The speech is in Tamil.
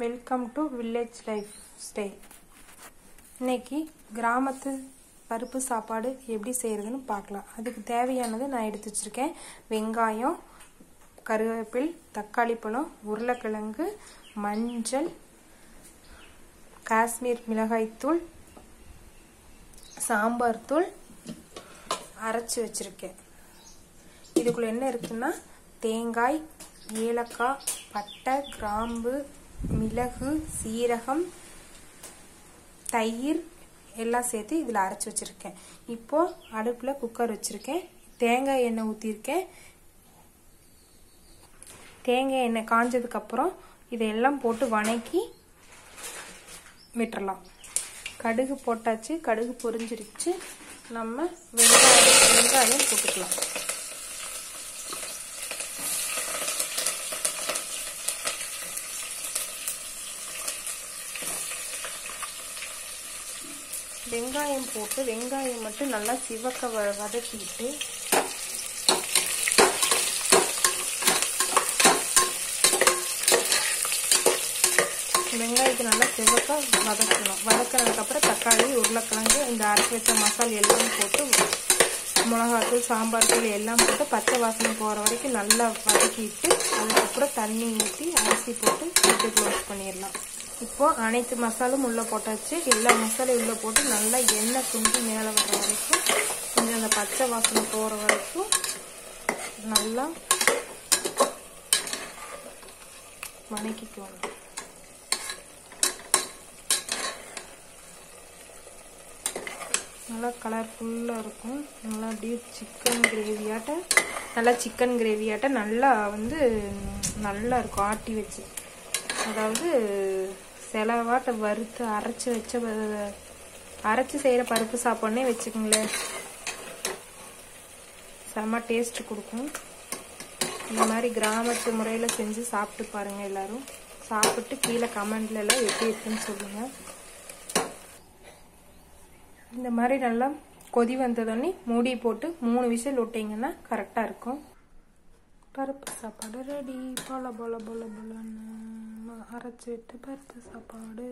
Welcome to village life style இன்னைக்கு கிராமத்து பருப்பு சாப்பாடு எப்படி செய்கிறதுன்னு பார்க்கலாம். அதுக்கு தேவையானது நான் எடுத்து வச்சுருக்கேன். வெங்காயம் கருவேப்பில் தக்காளி பழம் உருளைக்கிழங்கு மஞ்சள் காஷ்மீர் மிளகாய்த்தூள் சாம்பார் தூள் அரைச்சி வச்சிருக்கேன். இதுக்குள்ள என்ன இருக்குன்னா தேங்காய் ஏலக்காய் பட்டை கிராம்பு மிளகு சீரகம் தயிர் எல்லாம் சேர்த்து இதில் அரைச்சி வச்சுருக்கேன். இப்போ அடுப்பில் குக்கர் வச்சுருக்கேன். தேங்காய் எண்ணெய் ஊற்றிருக்கேன் தேங்காய் எண்ணெய் காஞ்சதுக்கப்புறம் இதையெல்லாம் போட்டு வணக்கி விட்டுறலாம். கடுகு போட்டாச்சு. கடுகு பொரிஞ்சிருச்சு. நம்ம வெங்காயம் வெங்காயம் போட்டுக்கலாம். வெங்காயம் போட்டு வெங்காயம் மட்டும் நல்லா சிவக்க வ- வதக்கிட்டு வெங்காயத்தை நல்லா சிவக்க வதக்கணும். வதக்கினதுக்கப்புறம் தக்காளி உருளைக்கிழங்கு இந்த அரைச்சி வச்ச மசாலா எல்லாம் போட்டு மிளகாத்தூள் சாம்பார் தூள் எல்லாம் போட்டு பச்சை வாசனை போகிற வரைக்கும் நல்லா வதக்கிட்டு அதுக்கப்புறம் தண்ணி ஊற்றி அரிசி போட்டு வீட்டு க்ளோஸ் பண்ணிடலாம். இப்போ அனைத்து மசாலும் உள்ளே போட்டாச்சு. எல்லா மசாலையும் உள்ளே போட்டு நல்லா எண்ணெய் சுண்டி மேலே வர வரைக்கும் கொஞ்சம் அந்த பச்சை வாசனை போகிற வரைக்கும் நல்லா வணக்கிக்குவாங்க நல்லா கலர்ஃபுல்லாக இருக்கும். நல்லா அப்படியே சிக்கன் கிரேவியாட்ட நல்லா சிக்கன் கிரேவியாட்ட நல்லா வந்து நல்லா இருக்கும். ஆட்டி வச்சு. அதாவது செலவாட்ட வறுத்து அரைச்சி வச்ச அரைச்சி செய்கிற பருப்பு சாப்பாடுனே வச்சுக்கோங்களேன் செம்ம டேஸ்ட் கொடுக்கும். இந்த மாதிரி கிராமத்து முறையில் செஞ்சு சாப்பிட்டு பாருங்க எல்லாரும். சாப்பிட்டு கீழே கமெண்ட்லெல்லாம் எப்படி இருக்குன்னு சொல்லுங்க. இந்த மாதிரி நல்லா கொதி வந்ததோடனே மூடி போட்டு மூணு விசில் விட்டிங்கன்னா கரெக்டாக இருக்கும். பருப்பு சாப்பாடு ரெடி போல போல போல போலன்னு. அரைச்சி விட்டு பருத்த சாப்பாடு.